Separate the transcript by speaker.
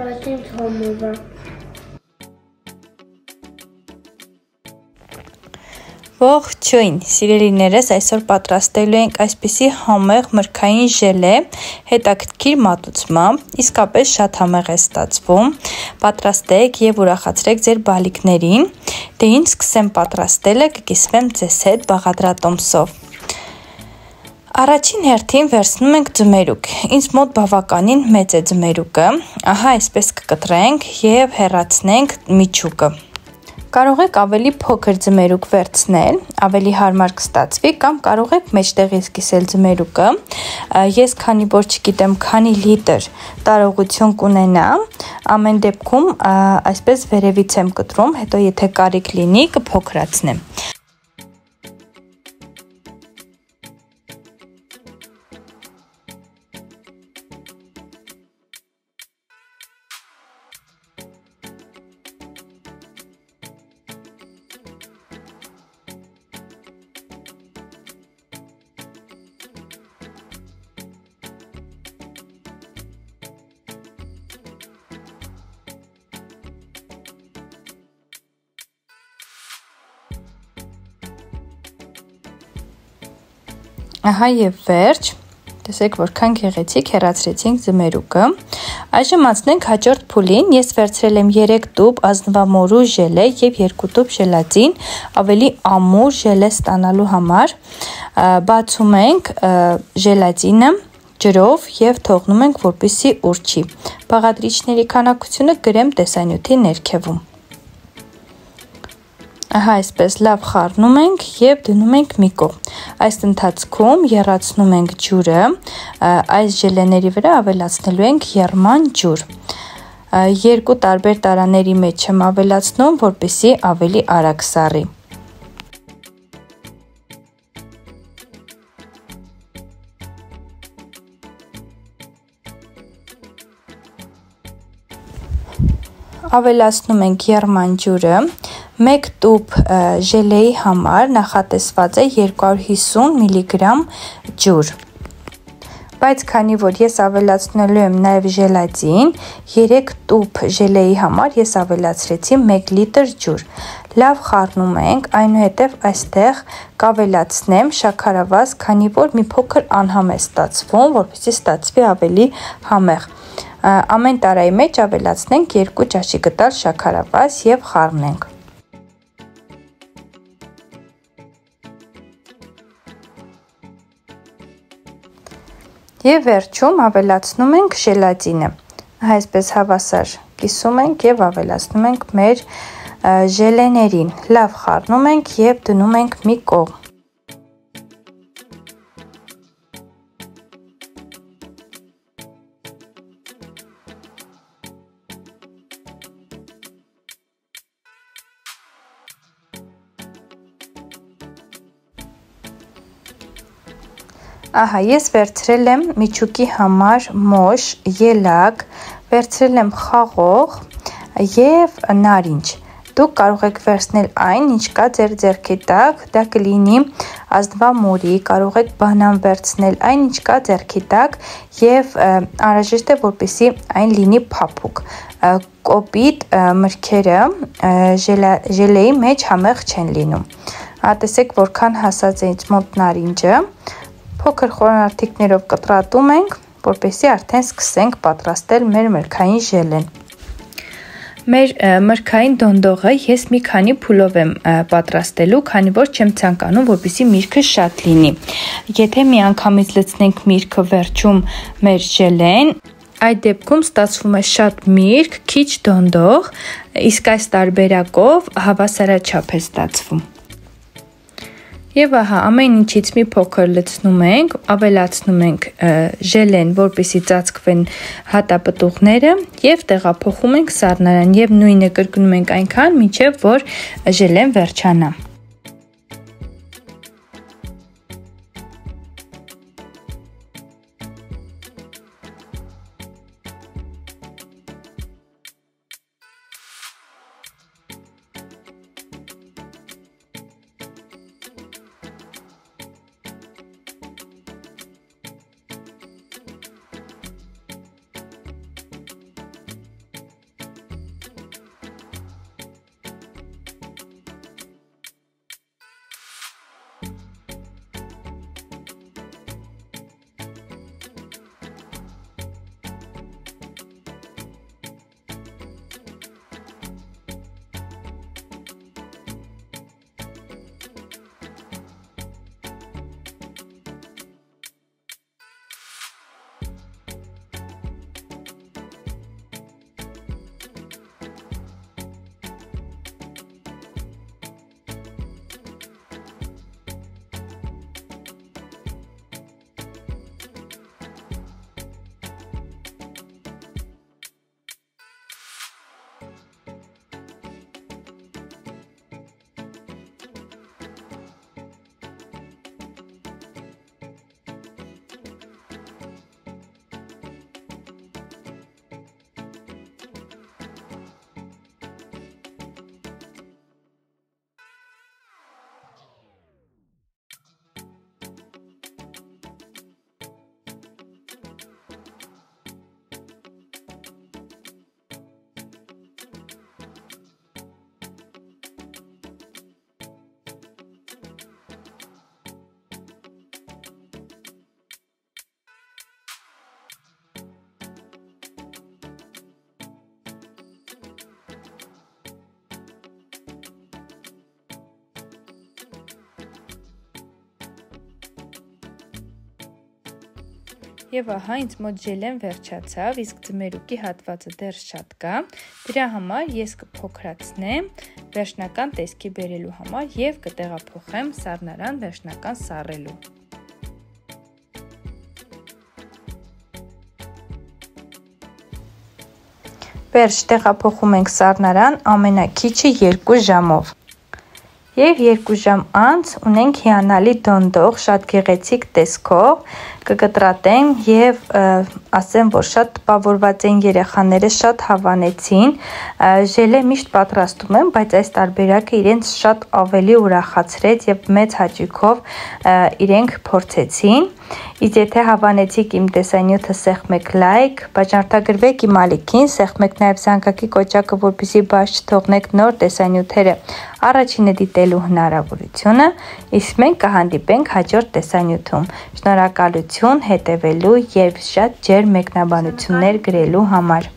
Speaker 1: Առաջին համովը։
Speaker 2: Ողջույն, սիրելիներս, այսօր պատրաստելու ենք այսպիսի համեղ մրգային ժելե հետաքրքիր մատուցմամբ, իսկապես շատ համեղ է ստացվում։ Պատրաստեք եւ ուրախացրեք ձեր բալիկներին։ Դե ինչ սկսեմ պատրաստելը, կկիսվեմ ձեզ հետ բաղադրատոմսով։ Առաջին հերթին վերցնում ենք ձմերուկ։ Ինձ մոտ բավականին մեծ է ձմերուկը։ Ահա այսպես կկտրենք եւ հեռացնենք միջուկը։ Կարող եք ավելի փոքր ձմերուկ վերցնել, ավելի հարմար կստացվի կամ կարող եք մեջտեղից կիսել ձմերուկը։ Ես քանի որ չգիտեմ քանի լիտր տարողություն կունենա, ամեն դեպքում այսպես վերևից եմ կտրում, հետո եթե կարիք լինի կփոքրացնեմ։ Ահա եւ վերջ։ Տեսեք որքան գեղեցիկ հեռացրեցինք ձմերուկը։ Այժմ անցնենք հաջորդ փուլին։ Ես վերցրել եմ 3 տուփ ազնվամորու ժելե եւ 2 տուփ ժելատին, ավելի ամուր ժելե ստանալու համար բացում ենք ժելատինը ջրով եւ թողնում ենք որպիսի ուրչի։ Բաղադրիչների քանակությունը գրեմ տեսանյութի ներքևում։ Ահա այսպես լավ խառնում ենք եւ դնում ենք մի կողմ։ Այս ընթացքում եռացնում ենք ջուրը, այս ժելեների վրա ավելացնելու ենք եռման ջուր։ Երկու տարբեր տարաների մեջ եմ ավելացնում, որպեսզի ավելի արագ սառի։ ավելացնում ենք եռման ջուրը, 1 տուփ ժելեի համար նախատեսված է 250 միլիգրամ ջուր։ Բայց քանի որ ես ավելացնելու եմ նաև ժելատին, 3 տուփ ժելեի համար ես ավելացրեցի 1 լիտր ջուր։ Լավ խառնում ենք, այնուհետև այստեղ կավելացնեմ շաքարավազ, քանի որ մի փոքր անհամ է ստացվում, որպեսզի ստացվի ավելի համեղ։ Ամեն տարայի մեջ ավելացնենք 2 ճաշի գտալ շաքարավազ եւ խառնենք։ Եվ վերջում ավելացնում ենք ժելատինը։ Այսպես հավասար կիսում ենք եւ ավելացնում ենք մեր ժելեներին։ Լավ խառնում ենք եւ դնում ենք մի կողմ։ Ահա, ես վերցրել եմ միջուկի համար մոշ, ելակ, վերցրել եմ խաղող եւ նարինջ։ Դուք կարող եք վերցնել այն, ինչ կա ձեր ձեռքի տակ, դա կլինի ազնվամորի, կարող եք բանան վերցնել, այն ինչ կա ձեռքի տակ եւ անհրաժեշտ է որպեսի այն լինի փափուկ։ Կոպիտ մրգերը ժելեի մեջ համեղ չեն լինում։ Ահա տեսեք որքան հասած է ինձ մոտ նարինջը փոքր խորանարդիկներով կտրատում ենք, որպեսզի արդեն սկսենք պատրաստել մեր մրգային ժելեն։ Մեր մրգային դոնդողը ես մի քանի փուլով եմ պատրաստելու, քանի որ չեմ ցանկանում, որպեսզի միրգը շատ լինի։ Եթե մի անգամից լցնենք միրգը վերջում մեր ժելեն, այդ դեպքում ստացվում է շատ միրգ, քիչ դոնդող, իսկ այս տարբերակով հավասարաչափ է ստացվում։ Եվ ահա ամեն ինչից մի փոքր լցնում ենք, ավելացնում ենք ժելեն, որպեսի ծածկվեն հատապտուղները եւ տեղափոխում ենք սառնարան եւ նույնը կրկնում ենք այնքան, մինչեւ որ ժելեն վերջանա։ Եվ ահա ինձ մոտ ջելեն վերջացավ, իսկ ձմերուկի հատվածը դեռ շատ կա։ Դրա համար ես կփոքրացնեմ վերջնական տեսքի բերելու համար եւ կտեղափոխեմ սառնարան վերջնական սառելու։ Վերջ տեղափոխում ենք սառնարան ամենակիչը 2 ժամով։ Եվ 2 ժամ անց ունենք հիանալի դոնդող, շատ գեղեցիկ տեսքով, կկտրատեմ եւ ասեմ, որ շատ տպավորված են երեխաները, շատ հավանեցին։ Ժելե միշտ պատրաստում եմ, բայց այս տարբերակը իրենց շատ ավելի ուրախացրեց եւ մեծ հաճույքով իրենք փորձեցին։ Իսկ եթե հավանեցիք իմ տեսանյութը սեղմեք լայք, բաժանորդագրվեք իմ ալիքին, սեղմեք նաև զանգակի կոճակը, որպեսզի բաց չթողնեք նոր տեսանյութերը առաջինը դիտելու հնարավորությունը, իսկ մենք կհանդիպենք հաջորդ տեսանյութում։ Շնորհակալություն հետևելու եւ շատ ջերմ մեկնաբանություններ գրելու համար։